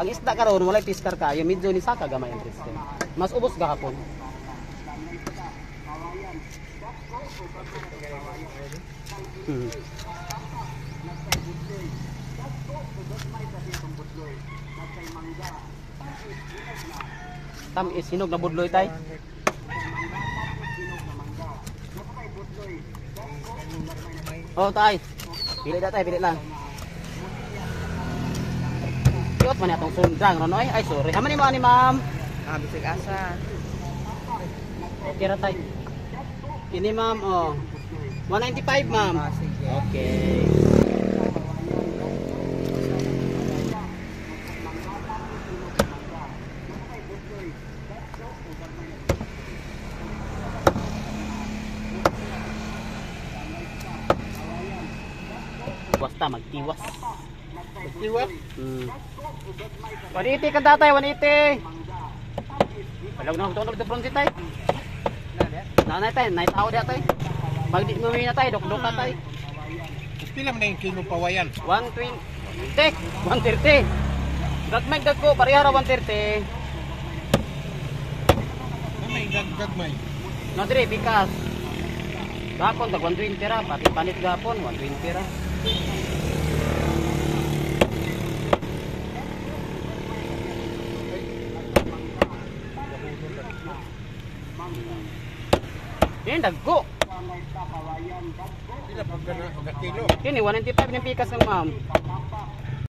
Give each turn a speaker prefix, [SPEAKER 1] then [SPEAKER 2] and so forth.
[SPEAKER 1] Ang isda karon walay piskar kayo, medyo ni saka gamay ang presyo. Mas ubos gahapon. Hmm. Tam is hinog na budloy tay. Oh tay. Pili na tay, pili lang. Kiyot man atong sundrang no noy. Ay sorry. Haman ni mo ani ma'am.
[SPEAKER 2] Ah, bisig asa.
[SPEAKER 1] Okay ra tay. Ini ma'am oh. 195 ma'am.
[SPEAKER 2] Ah, sige.
[SPEAKER 1] Okay. Basta magtiwas.
[SPEAKER 2] Magtiwat.
[SPEAKER 1] Hmm. 180 ka tatay, 180. Palag na ito ito pronsi tay. Nanay tay, nay tao dia tay. Magdi mo na tay, dok-dok na tay.
[SPEAKER 2] Pila man na yung kilo pawayan?
[SPEAKER 1] 120. Tek, 130. Gagmay gagko, parehara 130.
[SPEAKER 2] Ano may gagmay?
[SPEAKER 1] No dire bikas. Gapon tag 120 ra, pati panit gapon 120 ra. Yan dagko. Kini 195 ng pikas ng ma'am.